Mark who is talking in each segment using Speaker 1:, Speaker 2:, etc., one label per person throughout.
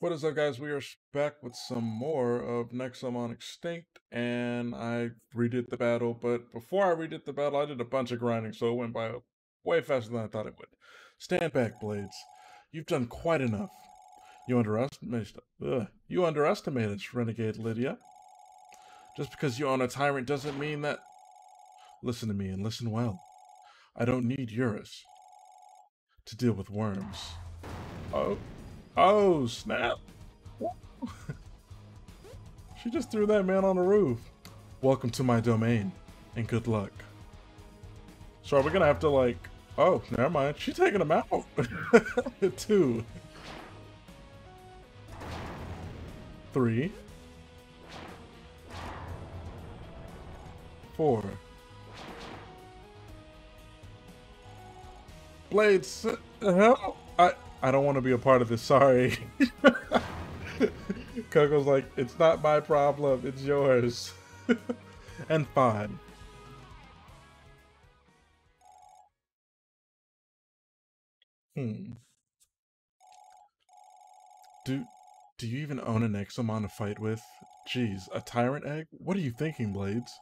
Speaker 1: What is up, guys? We are back with some more of Nexomon Extinct, and I redid the battle, but before I redid the battle, I did a bunch of grinding, so it went by way faster than I thought it would. Stand back, Blades. You've done quite enough. You underestimated, ugh, you underestimated Renegade Lydia. Just because you own a tyrant doesn't mean that... Listen to me, and listen well. I don't need Eurus to deal with worms. Oh. Oh, snap. she just threw that man on the roof. Welcome to my domain, and good luck. So are we gonna have to like... Oh, never mind. She's taking him out. Two. Three. Four. Blades, uh, hell? I... I don't want to be a part of this. Sorry. Coco's like, it's not my problem. It's yours. and fine. Hmm. Do do you even own an Nexomon to fight with? Jeez, a tyrant egg? What are you thinking, Blades?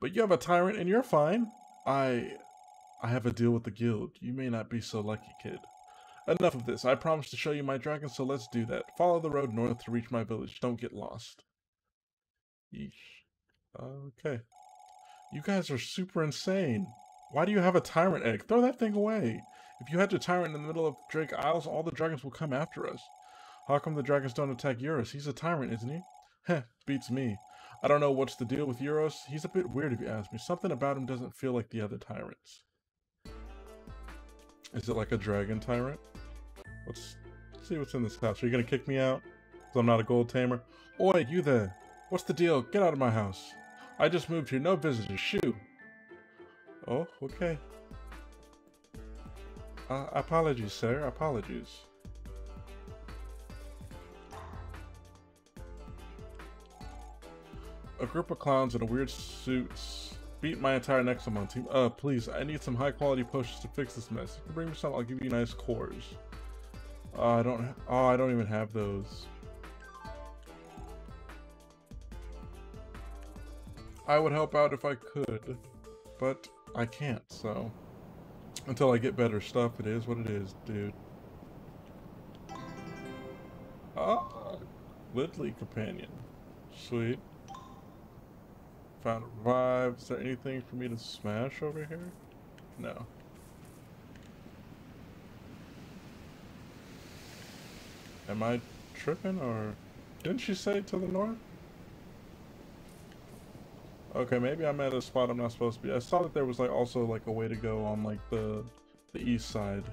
Speaker 1: But you have a tyrant and you're fine. I I have a deal with the guild. You may not be so lucky, kid. Enough of this. I promised to show you my dragon, so let's do that. Follow the road north to reach my village. Don't get lost. Yeesh. Okay. You guys are super insane. Why do you have a tyrant egg? Throw that thing away. If you had a tyrant in the middle of Drake Isles, all the dragons will come after us. How come the dragons don't attack Eurus? He's a tyrant, isn't he? Heh, beats me. I don't know what's the deal with Eurus. He's a bit weird if you ask me. Something about him doesn't feel like the other tyrants. Is it like a dragon tyrant? Let's see what's in this house. Are you gonna kick me out? Because I'm not a gold tamer? Oi, you there. What's the deal? Get out of my house. I just moved here. No visitors. Shoo. Oh, okay. Uh, apologies, sir. Apologies. A group of clowns in a weird suits beat my entire Nexomon team. Uh, please, I need some high quality potions to fix this mess. If you bring me some, I'll give you nice cores. Oh, I don't. Oh, I don't even have those. I would help out if I could, but I can't. So until I get better stuff, it is what it is, dude. Ah, Lidley companion. Sweet. Found a revive. Is there anything for me to smash over here? No. Am I tripping or didn't she say to the north? Okay, maybe I'm at a spot I'm not supposed to be. I saw that there was like also like a way to go on like the the east side.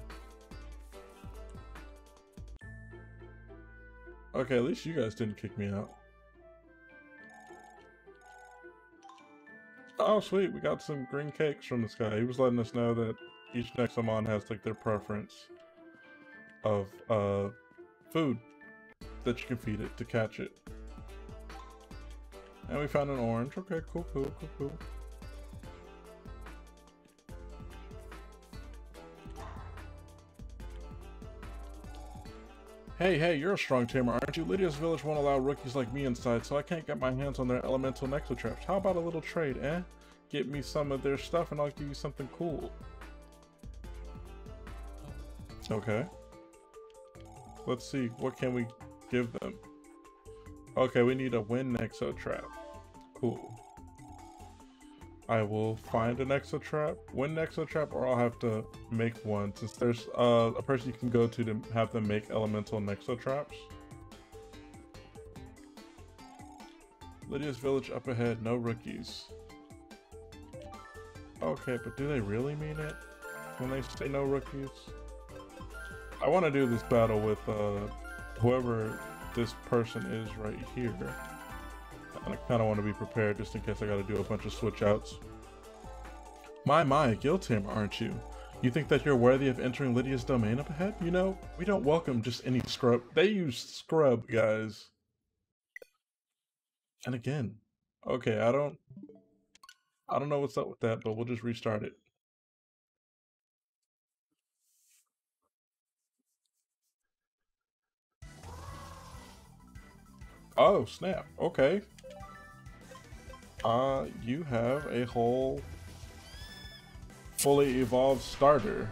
Speaker 1: Okay, at least you guys didn't kick me out. Oh sweet, we got some green cakes from this guy. He was letting us know that each Nexomon has like their preference of uh food that you can feed it to catch it. And we found an orange. Okay, cool, cool, cool, cool. Hey, hey, you're a strong tamer, aren't you? Lydia's village won't allow rookies like me inside, so I can't get my hands on their elemental nexotraps. How about a little trade, eh? Get me some of their stuff and I'll give you something cool. Okay. Let's see, what can we give them? Okay, we need a wind nexo trap. Cool. I will find an exo trap, win exo trap, or I'll have to make one since there's uh, a person you can go to to have them make elemental nexo traps. Lydia's village up ahead, no rookies. Okay, but do they really mean it when they say no rookies? I want to do this battle with uh, whoever this person is right here. And I kind of want to be prepared just in case I got to do a bunch of switch outs. My, my, guild tamer, aren't you? You think that you're worthy of entering Lydia's domain up ahead? You know, we don't welcome just any scrub. They use scrub, guys. And again, okay, I don't, I don't know what's up with that, but we'll just restart it. Oh, snap. Okay. Uh, you have a whole fully evolved starter.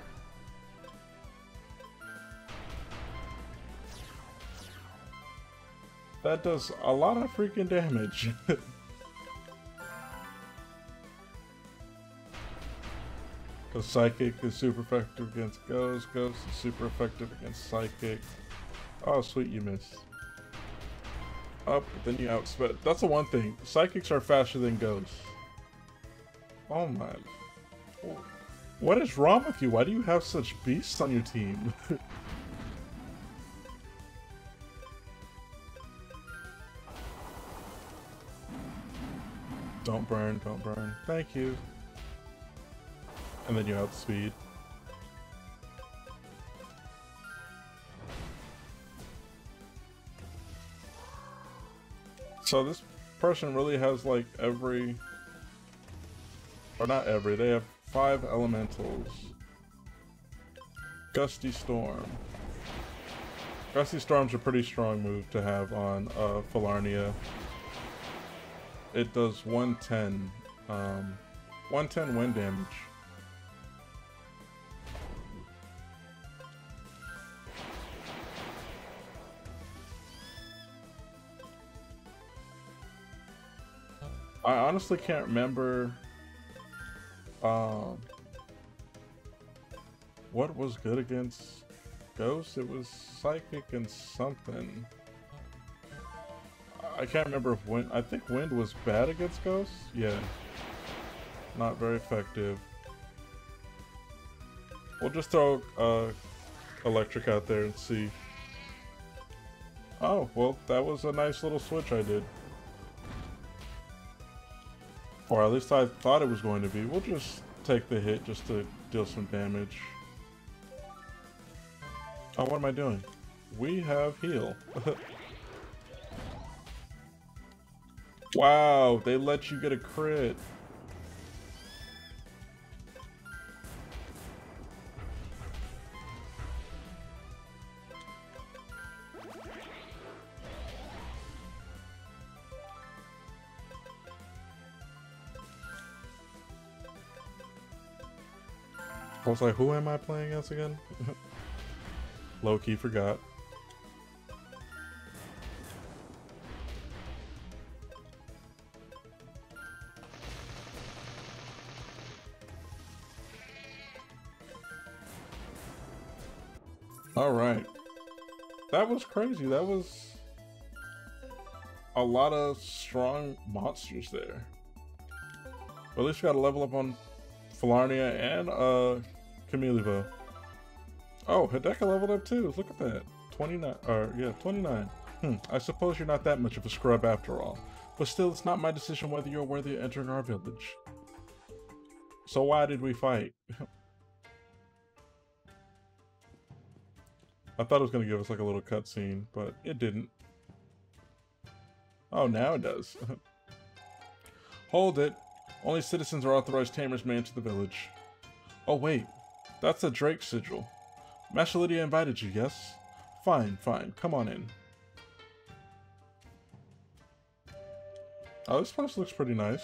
Speaker 1: That does a lot of freaking damage. Because Psychic is super effective against Ghost, Ghost is super effective against Psychic. Oh, sweet, you missed. Up, then you outsped. That's the one thing. Psychics are faster than Ghosts. Oh my. What is wrong with you? Why do you have such beasts on your team? don't burn, don't burn. Thank you. And then you outspeed. So this person really has like every, or not every, they have five elementals. Gusty Storm. Gusty Storm's a pretty strong move to have on uh, Falarnia. It does 110, um, 110 wind damage. Honestly can't remember um, what was good against Ghost? It was Psychic and something. I can't remember if Wind... I think Wind was bad against Ghost? Yeah. Not very effective. We'll just throw uh, Electric out there and see. Oh, well, that was a nice little switch I did. Or at least I thought it was going to be. We'll just take the hit just to deal some damage. Oh, what am I doing? We have heal. wow, they let you get a crit. Was like, who am I playing as again? Low-key forgot. Alright. That was crazy. That was a lot of strong monsters there. But at least we got a level up on Falarnia and uh Camillevo. Oh, Hideka leveled up too. Look at that. 29, or yeah, 29. Hmm, I suppose you're not that much of a scrub after all. But still, it's not my decision whether you're worthy of entering our village. So why did we fight? I thought it was going to give us like a little cutscene, but it didn't. Oh, now it does. Hold it. Only citizens are authorized tamers may enter the village. Oh wait, that's a Drake sigil. Master Lydia invited you, yes? Fine, fine, come on in. Oh, this place looks pretty nice.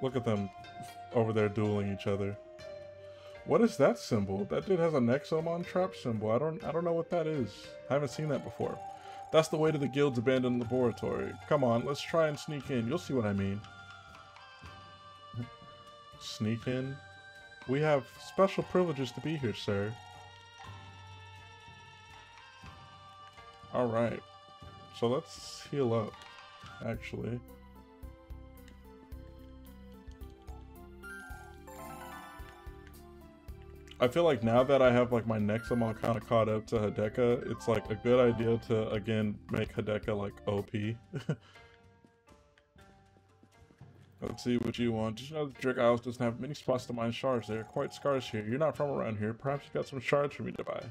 Speaker 1: Look at them over there dueling each other. What is that symbol? That dude has a Nexomon trap symbol. I don't I don't know what that is. I haven't seen that before. That's the way to the guild's abandoned laboratory. Come on, let's try and sneak in. You'll see what I mean. Sneak in? We have special privileges to be here, sir. Alright. So let's heal up, actually. I feel like now that I have like my Nexomon kind of caught up to Hideka, it's like a good idea to again make Hideka like OP. Let's see what you want. Did you know the Drake Isles doesn't have many spots to mine shards? They are quite scarce here. You're not from around here. Perhaps you got some shards for me to buy.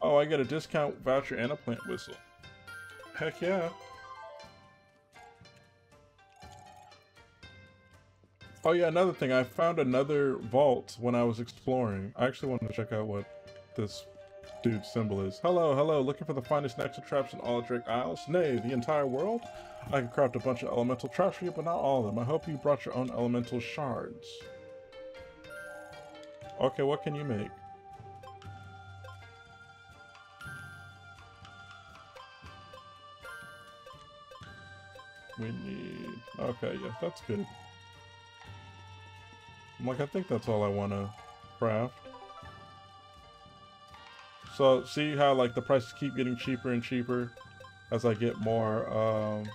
Speaker 1: Oh, I get a discount voucher and a plant whistle. Heck yeah. Oh yeah, another thing. I found another vault when I was exploring. I actually wanted to check out what this dude's symbol is. Hello, hello, looking for the finest Nexo traps in all Drake Isles? Nay, the entire world? I can craft a bunch of elemental traps for you, but not all of them. I hope you brought your own elemental shards. Okay, what can you make? We need... Okay, yeah, that's good. Like, I think that's all I want to craft. So, see how, like, the prices keep getting cheaper and cheaper as I get more, um,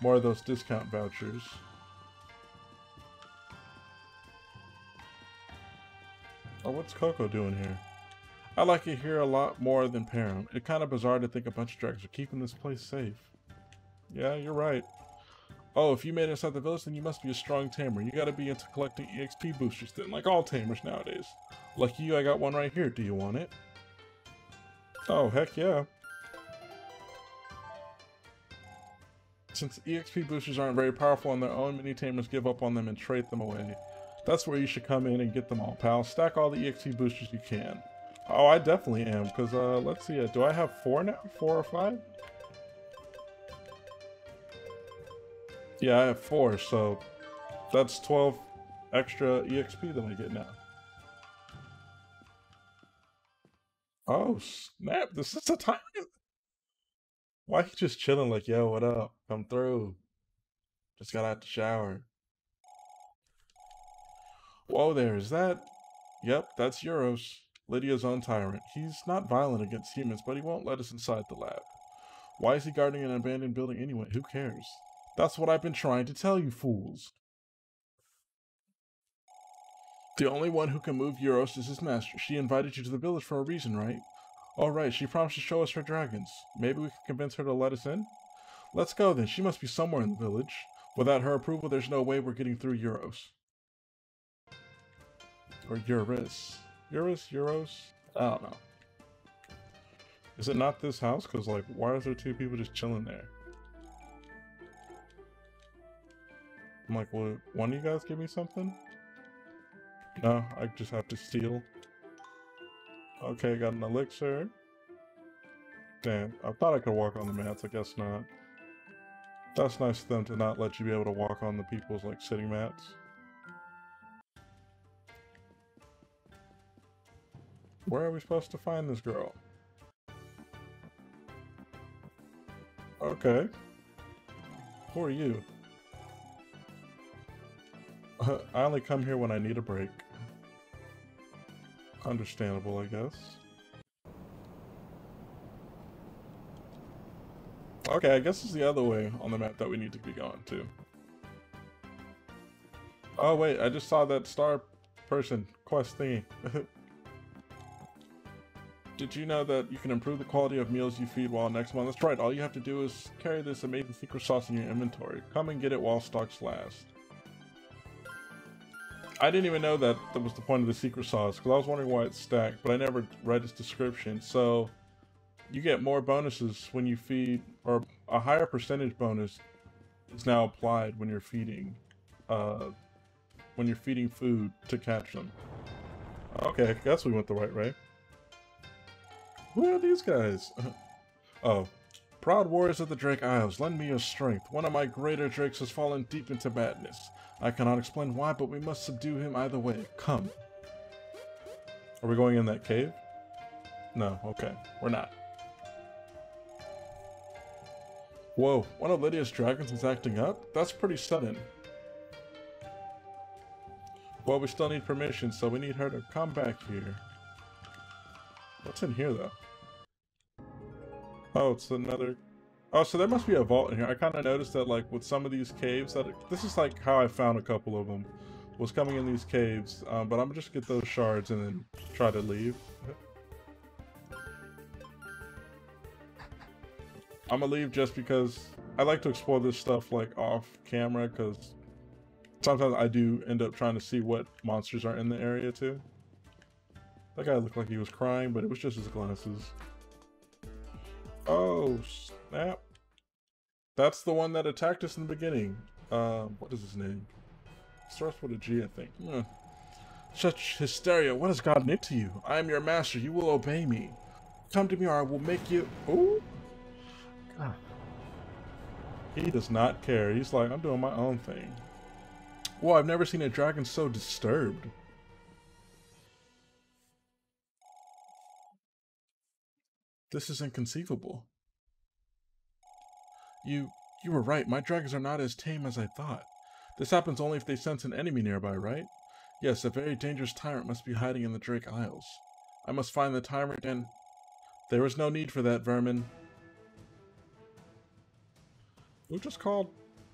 Speaker 1: more of those discount vouchers. Oh, what's Coco doing here? I like it here a lot more than Param. It's kind of bizarre to think a bunch of dragons are keeping this place safe. Yeah, you're right. Oh, if you made it inside the village, then you must be a strong tamer. You gotta be into collecting EXP boosters then, like all tamers nowadays. Lucky you, I got one right here. Do you want it? Oh, heck yeah. Since EXP boosters aren't very powerful on their own, many tamers give up on them and trade them away. That's where you should come in and get them all, pal. Stack all the EXP boosters you can. Oh, I definitely am, because, uh, let's see, uh, do I have four now? Four or five? Yeah, I have four, so that's 12 extra EXP that I get now. Oh, snap. This is a time. Why he just chilling like, yo, what up? Come through. Just got out the shower. Whoa there, is that? Yep, that's Euros, Lydia's own tyrant. He's not violent against humans, but he won't let us inside the lab. Why is he guarding an abandoned building anyway? Who cares? That's what I've been trying to tell you fools. The only one who can move Euros is his master. She invited you to the village for a reason, right? All right, she promised to show us her dragons. Maybe we can convince her to let us in? Let's go then. She must be somewhere in the village. Without her approval, there's no way we're getting through Euros. Or Eurus. Eurus? Euros? I don't know. Is it not this house? Because, like, why is there two people just chilling there? I'm like, well, one of you guys give me something? No, I just have to steal. Okay, got an elixir. Damn, I thought I could walk on the mats, I guess not. That's nice of them to not let you be able to walk on the people's, like, sitting mats. Where are we supposed to find this girl? Okay. Who are you? I only come here when I need a break. Understandable, I guess. Okay, I guess it's the other way on the map that we need to be going to. Oh wait, I just saw that star person quest thingy. Did you know that you can improve the quality of meals you feed while Nexomon? That's right, all you have to do is carry this amazing secret sauce in your inventory. Come and get it while stocks last. I didn't even know that that was the point of the secret sauce because I was wondering why it's stacked, but I never read its description. So you get more bonuses when you feed, or a higher percentage bonus is now applied when you're feeding, uh, when you're feeding food to catch them. Okay, I guess we went the right way. Who are these guys? oh, Proud warriors of the Drake Isles, lend me your strength. One of my greater drakes has fallen deep into madness. I cannot explain why, but we must subdue him either way. Come. Are we going in that cave? No, okay. We're not. Whoa, one of Lydia's dragons is acting up? That's pretty sudden. Well, we still need permission, so we need her to come back here. What's in here, though? Oh, it's another... Oh, so there must be a vault in here. I kind of noticed that, like, with some of these caves, that this is, like, how I found a couple of them, was coming in these caves. Um, but I'm gonna just get those shards and then try to leave. I'm gonna leave just because I like to explore this stuff, like, off camera, because sometimes I do end up trying to see what monsters are in the area, too. That guy looked like he was crying, but it was just his glasses. Oh, snap. That's the one that attacked us in the beginning. Uh, what is his name? Starts with a G, I think. Hmm. Such hysteria, what has God gotten into you? I am your master, you will obey me. Come to me or I will make you... Ooh. God. He does not care. He's like, I'm doing my own thing. Well, I've never seen a dragon so disturbed. This is inconceivable. You, you were right. My dragons are not as tame as I thought. This happens only if they sense an enemy nearby, right? Yes, a very dangerous tyrant must be hiding in the Drake Isles. I must find the tyrant and... There is no need for that, vermin. Who just called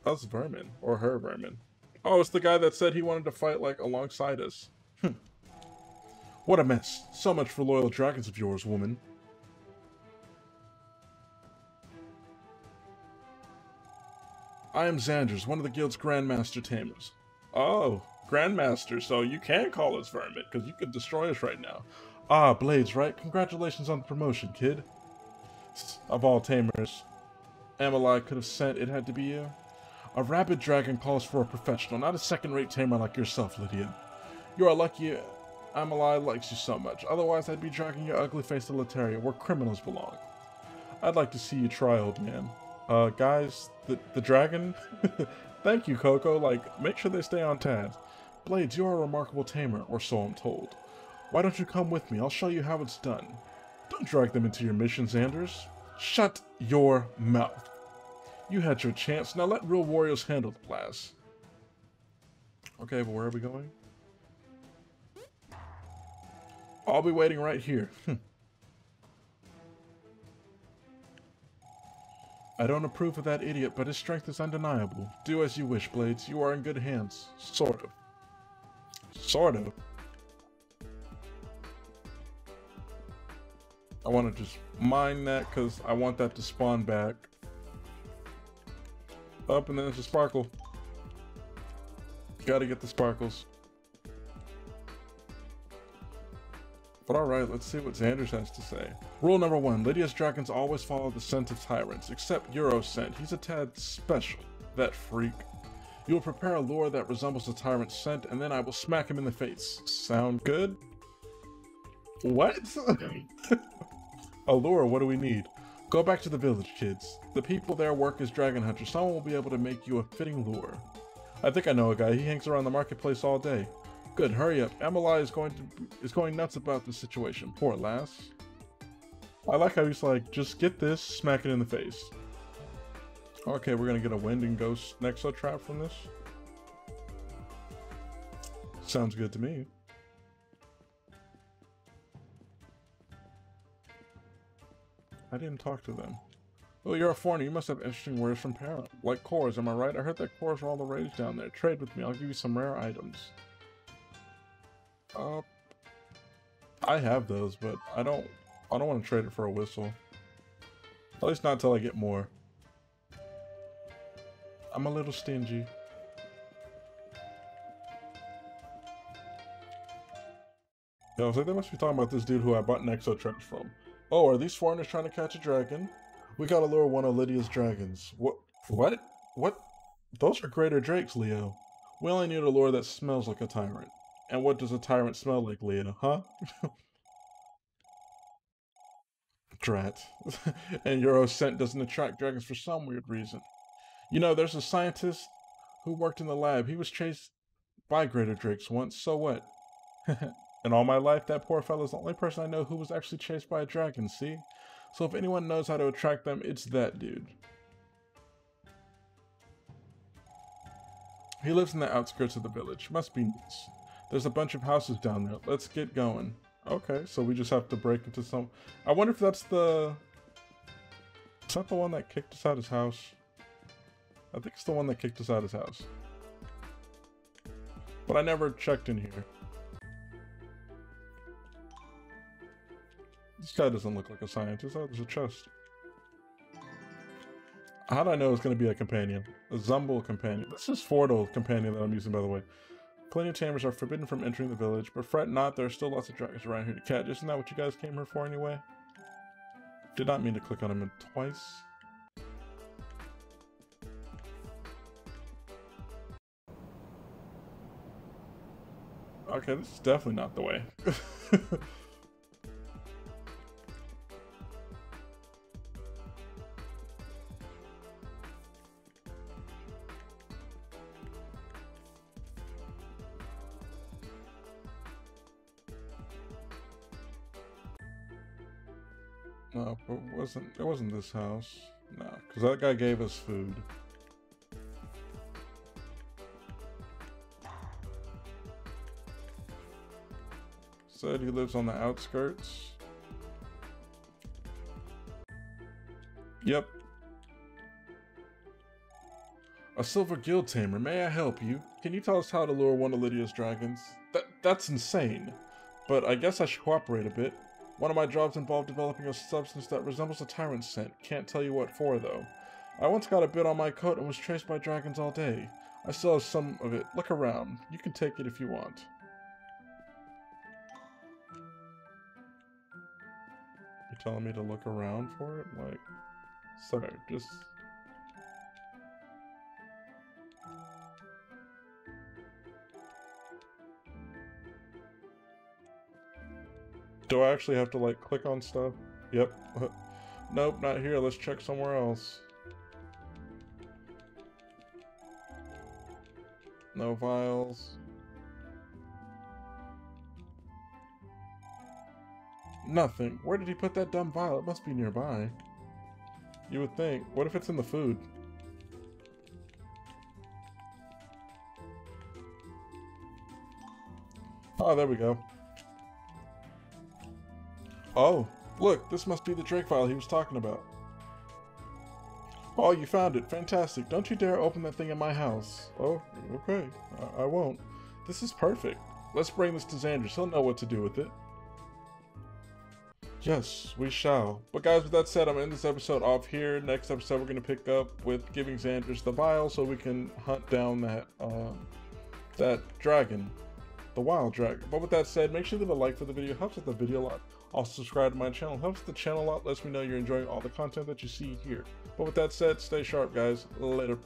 Speaker 1: us vermin? Or her vermin? Oh, it's the guy that said he wanted to fight, like, alongside us. Hm. What a mess. So much for loyal dragons of yours, woman. I am Xanders, one of the guild's Grandmaster Tamers. Oh, Grandmaster, so you can call us Vermin, because you could destroy us right now. Ah, Blades, right? Congratulations on the promotion, kid. Of all tamers, Amalai could have sent, it had to be you. A rabid dragon calls for a professional, not a second-rate tamer like yourself, Lydia. You are lucky Amalai likes you so much, otherwise I'd be dragging your ugly face to Lateria, where criminals belong. I'd like to see you try, old man. Uh, guys, the, the dragon? Thank you, Coco. Like, make sure they stay on task. Blades, you are a remarkable tamer, or so I'm told. Why don't you come with me? I'll show you how it's done. Don't drag them into your mission, Xanders. Shut your mouth. You had your chance, now let real warriors handle the blast. Okay, but where are we going? I'll be waiting right here. I don't approve of that idiot, but his strength is undeniable. Do as you wish, Blades. You are in good hands. Sort of. Sort of. I want to just mine that because I want that to spawn back. Up and then it's a sparkle. Gotta get the sparkles. But alright, let's see what Xanders has to say. Rule number one, Lydia's dragons always follow the scent of tyrants, except Euro's scent. He's a tad special, that freak. You will prepare a lure that resembles the tyrant's scent, and then I will smack him in the face. Sound good? What? a lure, what do we need? Go back to the village, kids. The people there work as dragon hunters. Someone will be able to make you a fitting lure. I think I know a guy. He hangs around the marketplace all day. Good, hurry up. Emily is going to is going nuts about the situation. Poor lass. I like how he's like, just get this, smack it in the face. Okay, we're gonna get a wind and ghost Nexo trap from this. Sounds good to me. I didn't talk to them. Oh, you're a foreigner. You must have interesting words from parent. Like cores, am I right? I heard that cores are all the rage down there. Trade with me. I'll give you some rare items. Uh, I have those, but I don't. I don't want to trade it for a whistle. At least not until I get more. I'm a little stingy. Yeah, I was like, they must be talking about this dude who I bought Nexo traps from. Oh, are these foreigners trying to catch a dragon? We gotta lure one of Lydia's dragons. What? What? What? Those are greater drakes, Leo. We only need a lure that smells like a tyrant. And what does a tyrant smell like, Leo, huh? Drat. and Euro scent doesn't attract dragons for some weird reason. You know, there's a scientist who worked in the lab. He was chased by greater drakes once, so what? in all my life, that poor fellow's the only person I know who was actually chased by a dragon, see? So if anyone knows how to attract them, it's that dude. He lives in the outskirts of the village. Must be nice. There's a bunch of houses down there. Let's get going. Okay, so we just have to break into some... I wonder if that's the... Is that the one that kicked us out his house? I think it's the one that kicked us out his house. But I never checked in here. This guy doesn't look like a scientist. Oh, there's a chest. How do I know it's going to be a companion? A Zumble companion. This is Fordo companion that I'm using, by the way. Plenty of tamers are forbidden from entering the village, but fret not, there are still lots of dragons around here to catch. Isn't that what you guys came here for anyway? Did not mean to click on him twice. Okay, this is definitely not the way. No, it wasn't. It wasn't this house. No, because that guy gave us food. Said he lives on the outskirts. Yep. A silver guild tamer, may I help you? Can you tell us how to lure one of Lydia's dragons? That that's insane. But I guess I should cooperate a bit. One of my jobs involved developing a substance that resembles a tyrant scent. Can't tell you what for, though. I once got a bit on my coat and was chased by dragons all day. I still have some of it. Look around. You can take it if you want. You're telling me to look around for it? Like, sorry, just... actually have to, like, click on stuff? Yep. nope, not here. Let's check somewhere else. No vials. Nothing. Where did he put that dumb vial? It must be nearby. You would think. What if it's in the food? Oh, there we go. Oh, look, this must be the Drake vial he was talking about. Oh, you found it. Fantastic. Don't you dare open that thing in my house. Oh, okay. I, I won't. This is perfect. Let's bring this to Xanders. He'll know what to do with it. Yes, we shall. But guys, with that said, I'm in this episode off here. Next episode, we're going to pick up with giving Xanders the vial so we can hunt down that, uh, that dragon. The wild dragon. But with that said, make sure to leave a like for the video. Helps with the video a lot. Also subscribe to my channel, helps the channel a lot, lets me know you're enjoying all the content that you see here. But with that said, stay sharp guys, later.